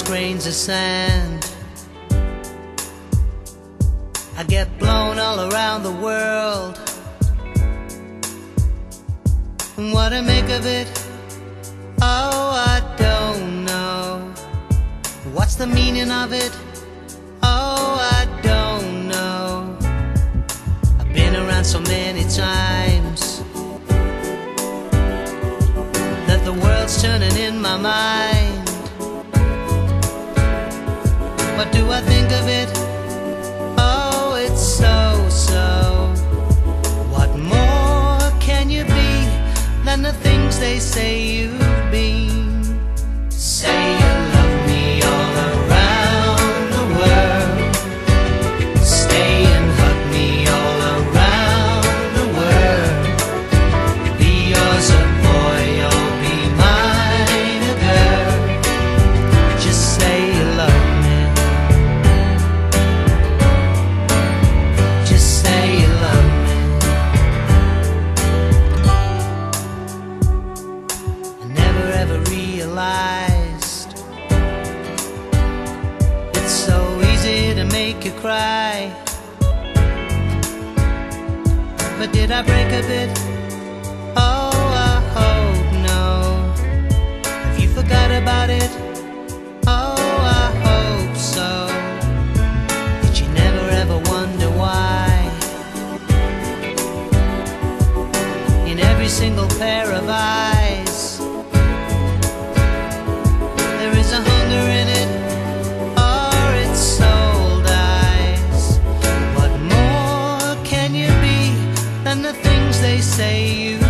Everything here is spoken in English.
grains of sand. I get blown all around the world. And what I make of it, oh, I don't know. What's the meaning of it? Oh, I don't know. I've been around so many times that the world's turning in my mind. What do I think of it? Oh, it's so, so. What more can you be than the things they say you've been? Say easy to make you cry. But did I break a bit? Oh, I hope no. Have you forgot about it? Oh, I hope so. Did you never ever wonder why? In every single pair of eyes, than the things they say you